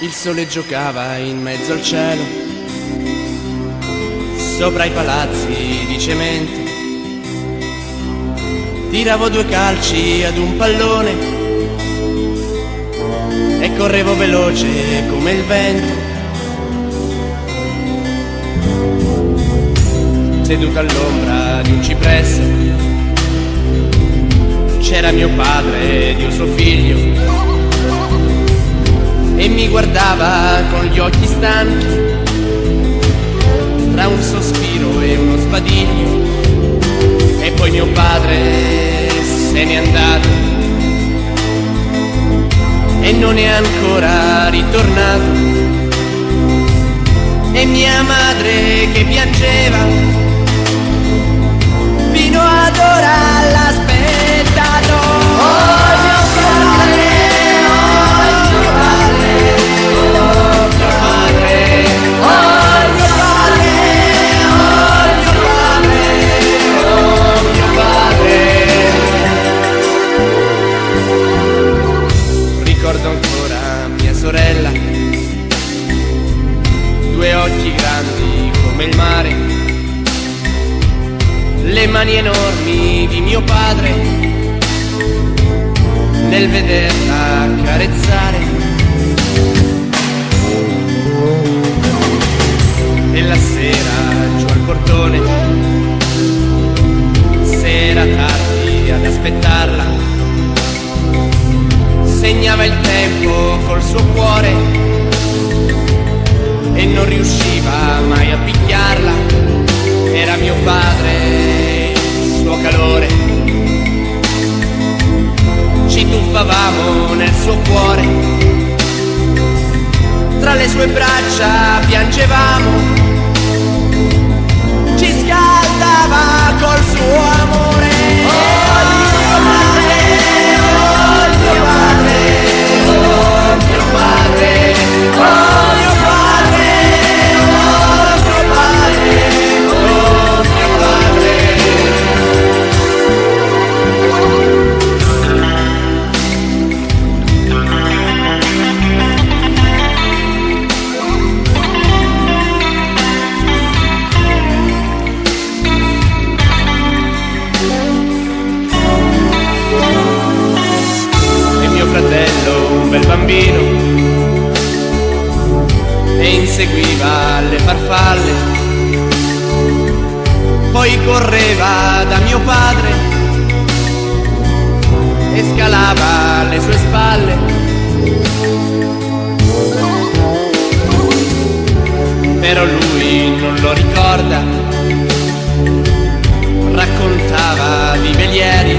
Il sole giocava in mezzo al cielo, sopra i palazzi di cemento. Tiravo due calci ad un pallone e correvo veloce come il vento. Seduto all'ombra di un cipresso, c'era mio padre ed io suo figlio. E mi guardava con gli occhi stanchi tra un sospiro e uno sbadiglio. E poi mio padre se n'è andato e non è ancora ritornato. E mia madre che piangeva fino ad ora mani enormi di mio padre nel vederla carezzare. E la sera giù al portone, se era tardi ad aspettarla, segnava il tempo col suo cuore e non riusciva mai a picchiarla. Era mio padre, suo calore. Ci tuffavamo nel suo cuore. Tra le sue braccia piangevamo. Inseguiva le farfalle. Poi correva da mio padre e scalava le sue spalle. Però lui non lo ricorda. Raccontava di velieri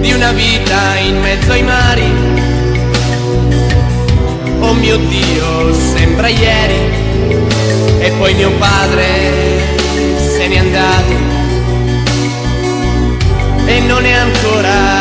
di una vita in mezzo ai mari. Mio Dio, sembra ieri. E poi mio padre se n'è andato. E non è ancora